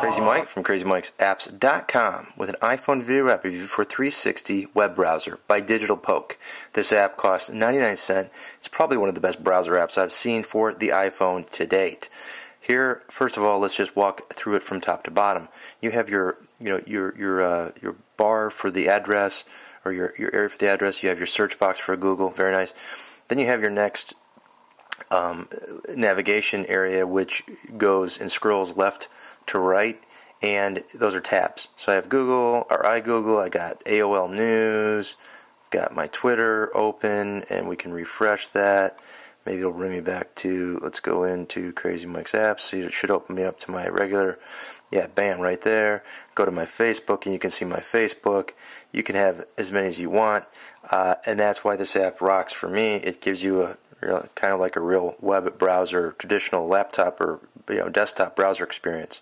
Crazy Mike from CrazyMikesApps.com with an iPhone video app review for 360 web browser by Digital Poke. This app costs 99 cents. It's probably one of the best browser apps I've seen for the iPhone to date. Here, first of all, let's just walk through it from top to bottom. You have your, you know, your your uh, your bar for the address or your your area for the address. You have your search box for Google. Very nice. Then you have your next um, navigation area, which goes and scrolls left to right, and those are tabs. So I have Google or iGoogle. I got AOL News, got my Twitter open, and we can refresh that. Maybe it'll bring me back to. Let's go into Crazy Mike's apps. So it should open me up to my regular. Yeah, bam, right there. Go to my Facebook, and you can see my Facebook. You can have as many as you want, uh, and that's why this app rocks for me. It gives you a kind of like a real web browser, traditional laptop or you know desktop browser experience.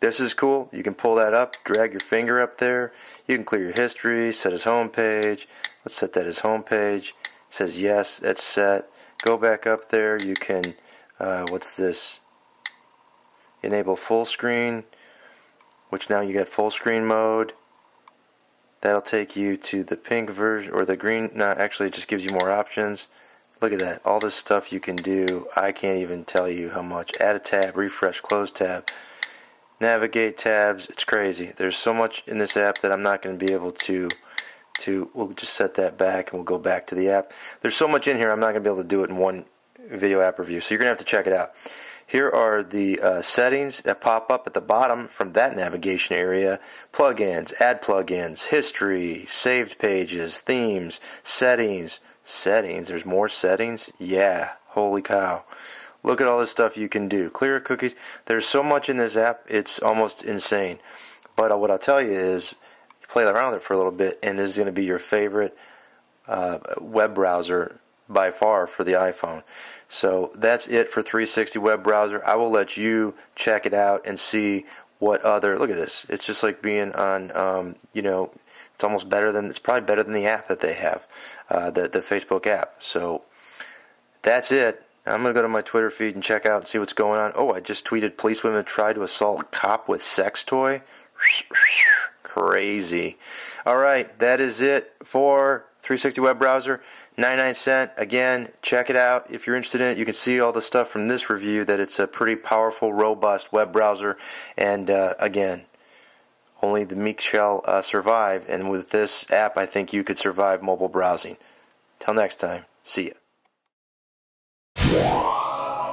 This is cool. You can pull that up, drag your finger up there. You can clear your history, set as home page. Let's set that as home page. Says yes, that's set. Go back up there. You can, uh, what's this? Enable full screen, which now you got full screen mode. That'll take you to the pink version or the green. No, actually, it just gives you more options. Look at that. All this stuff you can do. I can't even tell you how much. Add a tab, refresh, close tab, navigate tabs. It's crazy. There's so much in this app that I'm not going to be able to to we'll just set that back and we'll go back to the app. There's so much in here I'm not going to be able to do it in one video app review. So you're going to have to check it out. Here are the uh, settings that pop up at the bottom from that navigation area. Plugins, add plugins, history, saved pages, themes, settings, Settings. There's more settings? Yeah. Holy cow. Look at all this stuff you can do. Clear cookies. There's so much in this app, it's almost insane. But uh, what I'll tell you is, play around with it for a little bit, and this is going to be your favorite uh, web browser by far for the iPhone. So that's it for 360 web browser. I will let you check it out and see what other. Look at this. It's just like being on, um, you know, it's almost better than. It's probably better than the app that they have uh, the the Facebook app. So that's it. I'm gonna go to my Twitter feed and check out and see what's going on. Oh, I just tweeted: police women try to assault cop with sex toy. Crazy. All right, that is it for 360 web browser. 99 cent. Again, check it out if you're interested in it. You can see all the stuff from this review that it's a pretty powerful, robust web browser. And uh, again, only the meek shall uh, survive, and with this app, I think you could survive mobile browsing. Till next time, see ya.